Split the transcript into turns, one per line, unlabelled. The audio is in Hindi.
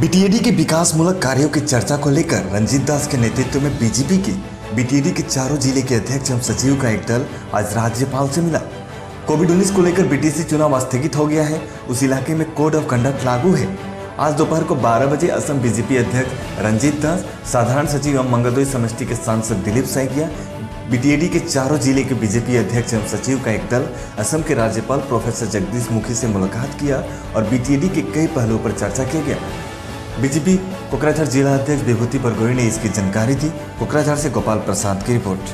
बीटीएडी के विकास मूलक कार्यों की चर्चा को लेकर रंजीत दास के नेतृत्व में बीजेपी के बीटीएडी के चारों ज़िले के अध्यक्ष एवं सचिव का एक दल आज राज्यपाल से मिला। कोविड उन्नीस को लेकर बीटीसी चुनाव स्थगित हो गया है। उस इलाके में कोड ऑफ़ कंडक्ट लागू है। आज दोपहर को 12 बजे असम बीजेपी अध्यक्ष रंजीत दास, साधारण सचिव एवं मंगलदोई समष्टि के सांसद दिलीप सैकिया बीटीएडी के चारों ज़िले के बीजेपी अध्यक्ष एवं सचिव का एक दल, असम के राज्यपाल प्रोफेसर जगदीश मुखी से मुलाकात किया और बीटीएडी के कई पहलुओं पर चर्चा किया गया बीजेपी कोकराझार जिला अध्यक्ष विभूति बरगोई ने इसकी जानकारी दी। कोकराझार से गोपाल प्रसाद की रिपोर्ट।